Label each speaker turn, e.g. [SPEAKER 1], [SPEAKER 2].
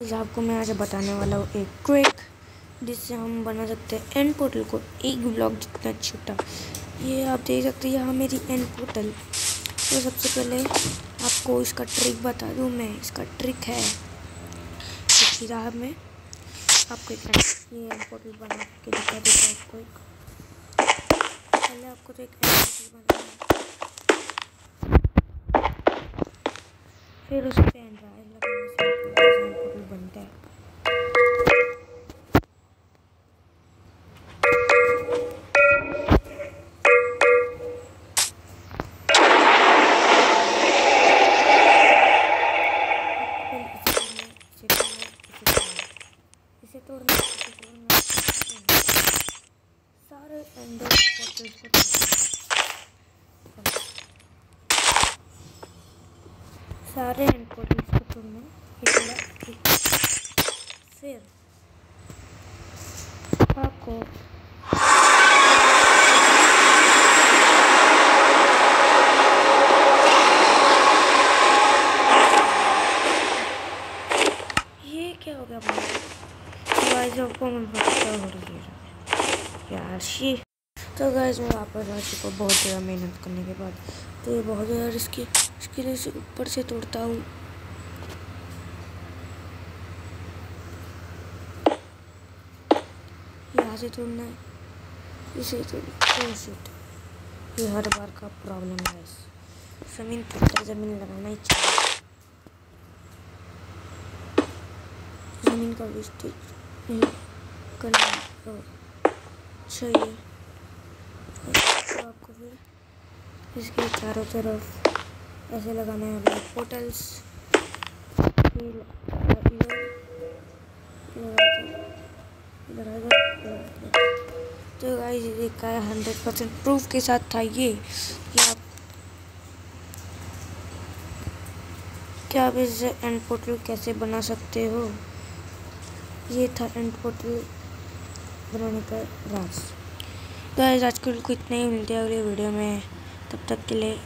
[SPEAKER 1] आपको मैं आज बताने वाला हूँ एक ट्रिक जिससे हम बना सकते हैं एंड पोर्टल को एक ब्लॉक जितना छोटा। ये आप देख सकते हैं, यहाँ मेरी एंड पोर्टल तो सबसे पहले आपको इसका ट्रिक बता दूँ मैं, इसका ट्रिक है। देखिए राह में आपको ये एंड पोर्टल बना के दिखा देता हूँ आपको एक। पहले आपको तो एक एंड पोर्टल बनाना फिर उस पर एंड इसे तोड़ना इसे तोड़ना सारे एंडर पोर्टल्स को सारे एंड पोर्टल्स को तोड़ना फिर आपको ये क्या हो गया गाइस आपको मैं बताता हूँ यार, शी। तो गाइस मैं वापस आ चुका बहुत ज़्यादा मेहनत करने के बाद। तो ये बहुत ज़्यादा रिस्की इसके लिए से ऊपर से तोड़ता हूँ। यहाँ से तोड़ना है। इसे तोड़ना शिट ये हर बार का प्रॉब्लम है ज़मीन पत्थर ज़मीन लगाना ही चाहिए। ज़मीन का वेस्टेज नहीं करना चाहिए आपको फिर इसके चारों तरफ़ ऐसे लगाना है पोर्टल्स फिर तो गाइस ये हंड्रेड परसेंट प्रूफ के साथ था ये कि आप क्या आप इस एंड पोर्टल कैसे बना सकते हो। ये था एंड पोर्टल बनाने का राज। तो आज के इतना ही। मिलते हैं अगले वीडियो में। तब तक के लिए